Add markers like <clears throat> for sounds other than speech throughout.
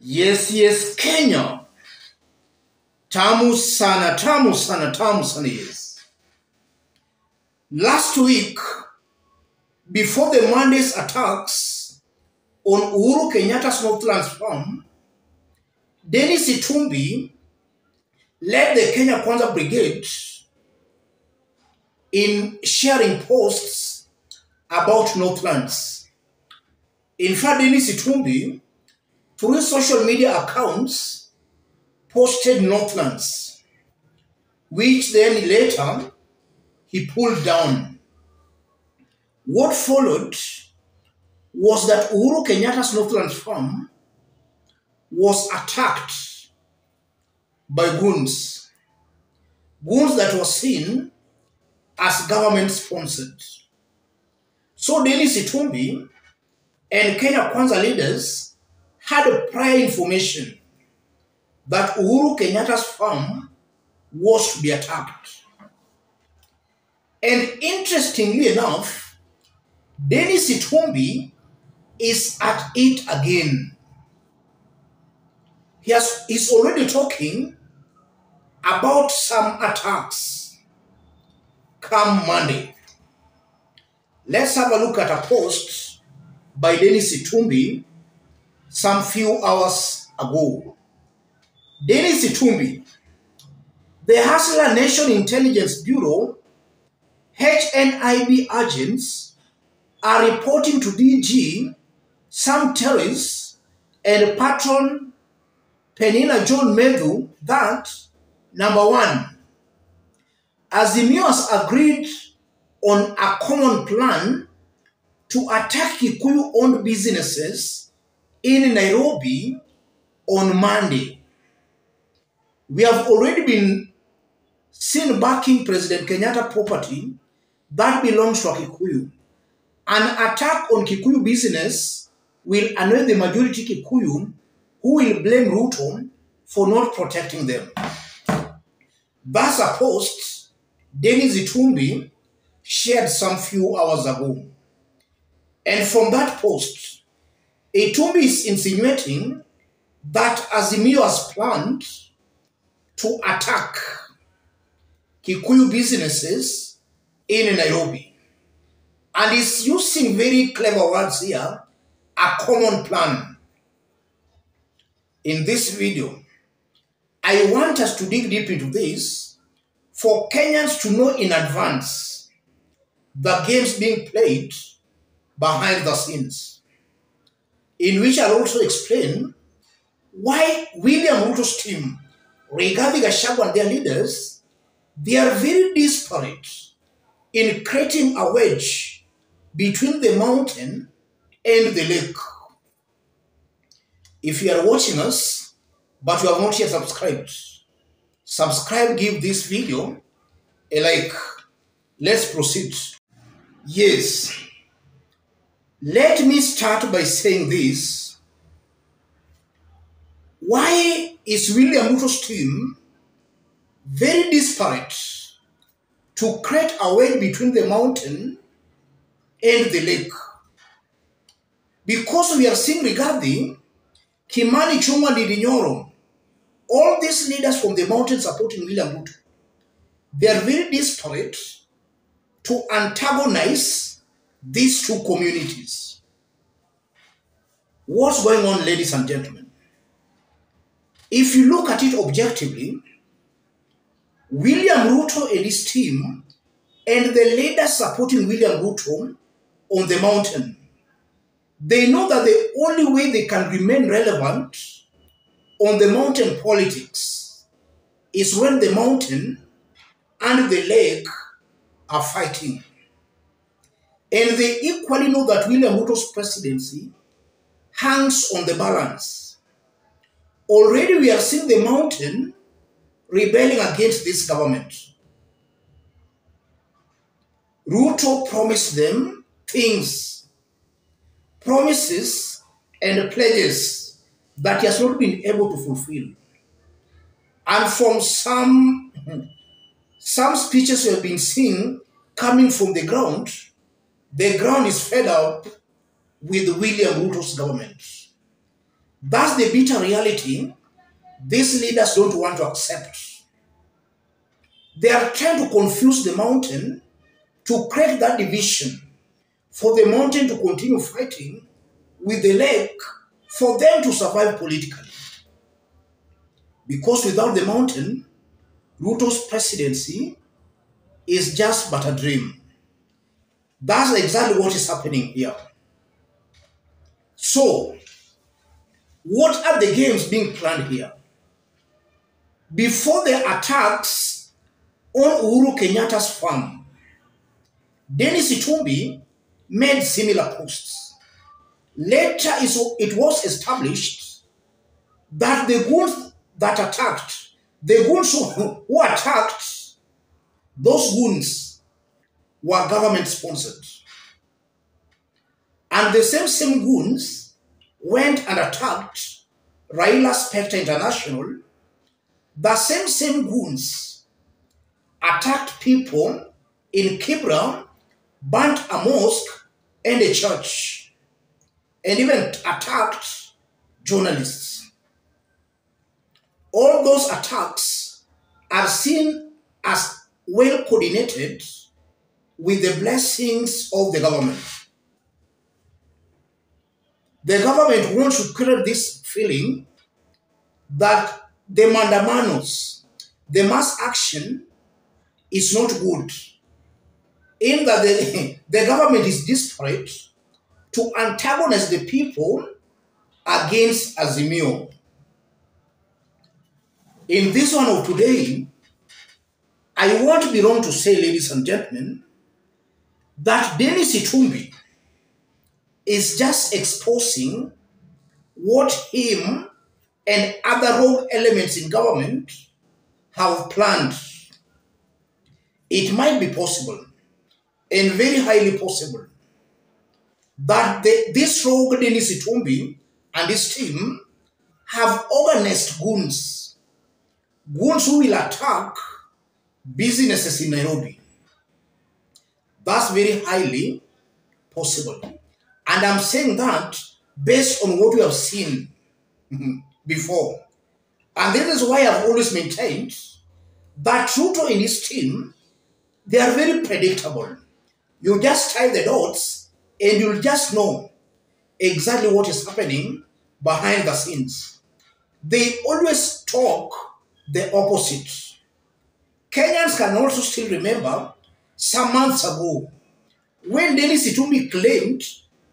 Yes, yes, Kenya. Tamu sana, tamu sana, tamu sana, yes. Last week, before the Monday's attacks on Uhuru Kenyatta's Northlands farm, Dennis Itumbi led the Kenya Kwanza Brigade in sharing posts about Northlands. In fact, Dennis Itumbi, through social media accounts, posted Northlands, which then later he pulled down. What followed was that Uhuru Kenyatta's Northlands farm was attacked by goons. Goons that were seen as government sponsored. So Dennis Itumbi and Kenya Kwanza leaders had prior information that Uhuru Kenyatta's farm was to be attacked. And interestingly enough, Dennis Itumbi is at it again. He has, he's already talking about some attacks come Monday. Let's have a look at a post by Dennis Itumbi some few hours ago. Dennis Itumbi, the Hustler Nation Intelligence Bureau, HNIB agents are reporting to DG some terrorists and patron Penina John Medhu that, number one, as the has agreed on a common plan to attack Kikuyu owned businesses in Nairobi on Monday. We have already been seen backing President Kenyatta property that belongs to Kikuyu. An attack on Kikuyu business will annoy the majority Kikuyu who will blame Ruto for not protecting them. That's a post Dennis Itumbi shared some few hours ago. And from that post, Itumbi is insinuating that Azimio has planned to attack Kikuyu businesses in Nairobi. And is using very clever words here, a common plan. In this video, I want us to dig deep into this for Kenyans to know in advance the games being played behind the scenes, in which I'll also explain why William Ruto's team, Rigathi Gachagua and their leaders, they are very disparate in creating a wedge between the mountain and the lake. If you are watching us, but you have not yet subscribed, subscribe, give this video a like. Let's proceed. Yes. Let me start by saying this. Why is William Ruto's team very disparate to create a way between the mountain and the lake? Because we are seeing Rigathi Kimani Ichung'wah Ndindi all these leaders from the mountain supporting William Ruto, they are very disparate to antagonize these two communities. What's going on, ladies and gentlemen? If you look at it objectively, William Ruto and his team and the leaders supporting William Ruto on the mountain, they know that the only way they can remain relevant on the mountain politics is when the mountain and the lake are fighting. And they equally know that William Ruto's presidency hangs on the balance. Already we are seeing the mountain rebelling against this government. Ruto promised them things, promises and pledges that he has not been able to fulfill. And from some <laughs> some speeches we have been seeing coming from the ground, the ground is fed up with William Ruto's government. That's the bitter reality these leaders don't want to accept. They are trying to confuse the mountain to create that division for the mountain to continue fighting with the lake for them to survive politically. Because without the mountain, Ruto's presidency is just but a dream. That's exactly what is happening here. So, what are the games being planned here? Before the attacks on Uhuru Kenyatta's farm, Dennis Itumbi made similar posts. Later, it was established that the goons that attacked, the goons who attacked, those goons were government sponsored. And the same same goons went and attacked Raila Spectre International. The same same goons attacked people in Kibra, burnt a mosque and a church, and even attacked journalists. All those attacks are seen as well coordinated with the blessings of the government. The government wants to create this feeling that the maandamanos, the mass action, is not good. In that the, <laughs> the government is desperate to antagonize the people against Azimio. In this one of today, I won't be wrong to say, ladies and gentlemen, that Dennis Itumbi is just exposing what him and other rogue elements in government have planned. It might be possible, and very highly possible, that this rogue Dennis Itumbi and his team have organized goons, goons who will attack businesses in Nairobi. That's very highly possible. And I'm saying that based on what we have seen mm-hmm, before. And this is why I've always maintained that Ruto and his team, they are very predictable. You just tie the dots and you'll just know exactly what is happening behind the scenes. They always talk the opposite. Kenyans can also still remember some months ago when Dennis Itumbi claimed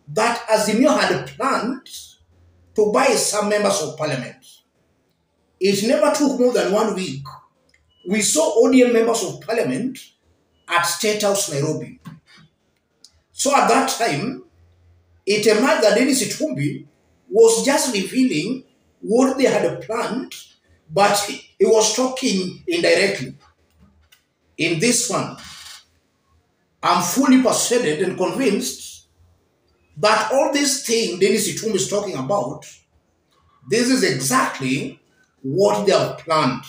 that Azimio had planned to buy some members of parliament. It never took more than one week. We saw ODM members of parliament at State House, Nairobi. So at that time, it emerged that Dennis Itumbi was just revealing what they had planned, but he was talking indirectly. In this one, I'm fully persuaded and convinced that all this thing Dennis Itumbi is talking about, this is exactly what they have planned.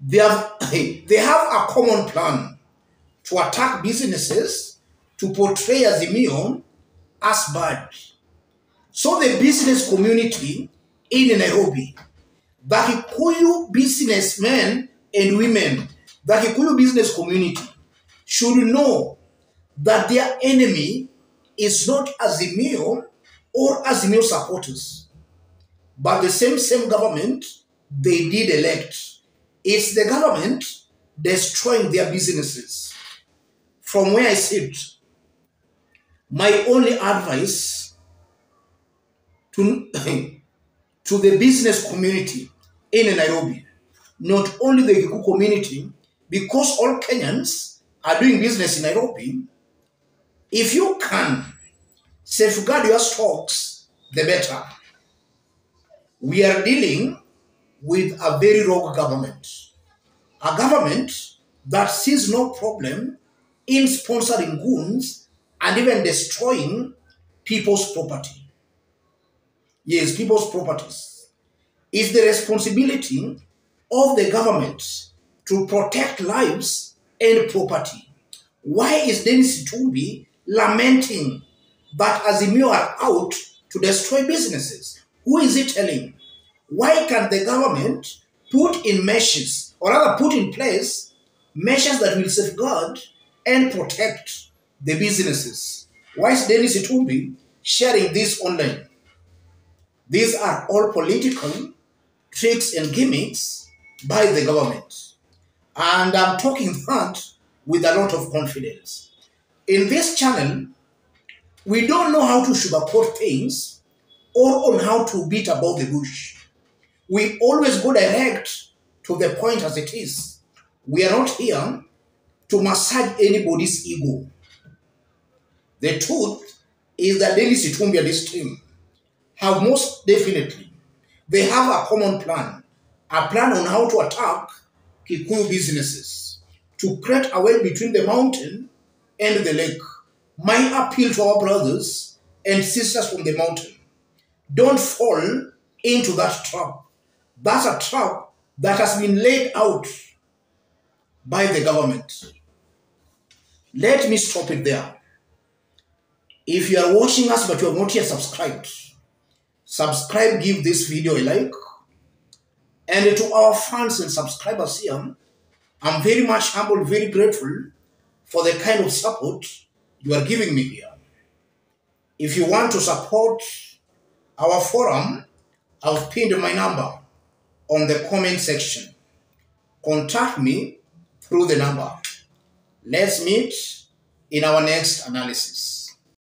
They have, <clears throat> they have a common plan to attack businesses to portray Azimio as bad. So the business community in Nairobi, the Kikuyu businessmen and women, the Kikuyu business community should know that their enemy is not Azimio or Azimio supporters, but the same same government they did elect. It's the government destroying their businesses. From where I sit, my only advice to, <laughs> to the business community in Nairobi, not only the Kikuyu community, because all Kenyans are doing business in Nairobi, if you can safeguard your stocks, the better. We are dealing with a very rogue government. A government that sees no problem in sponsoring goons and even destroying people's property. Yes, people's properties. It's the responsibility of the government to protect lives and property. Why is Dennis Itumbi lamenting that Azimio are out to destroy businesses. Who is he telling? Why can't the government put in measures, or rather put in place, measures that will safeguard and protect the businesses? Why is Dennis Itumbi sharing this online? These are all political tricks and gimmicks by the government. And I'm talking that with a lot of confidence. In this channel, we don't know how to sugarcoat things or on how to beat about the bush. We always go direct to the point as it is. We are not here to massage anybody's ego. The truth is that Dennis Itumbi and this team have most definitely, they have a common plan, a plan on how to attack Kikuyu businesses, to create a way between the mountain and the lake. My appeal to our brothers and sisters from the mountain, don't fall into that trap. That's a trap that has been laid out by the government. Let me stop it there. If you are watching us but you have not yet subscribed, subscribe, give this video a like. And to our fans and subscribers here, I'm very much humbled, very grateful for the kind of support you are giving me here. If you want to support our forum, I've pinned my number on the comment section. Contact me through the number. Let's meet in our next analysis.